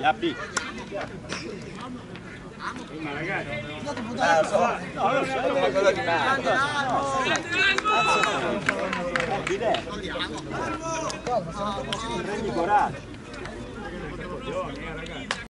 Yappi. Ah, so. No, non è una cosa di merda. Idea. Prendi coraggio.